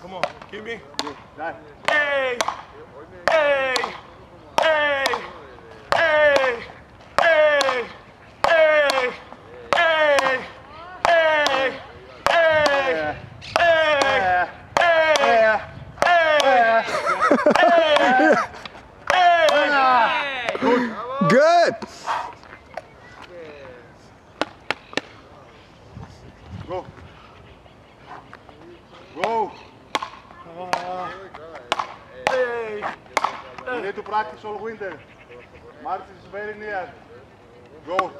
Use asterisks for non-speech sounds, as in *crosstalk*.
Come on, give me. Dai. Hey! Hey! Hey! Hey! Hey! Hey! Hey! Hey! Hey! Hey! Hey! Hey! *laughs* Good. Go. Go. Hey! We need to practice all winter. March is very near. Go.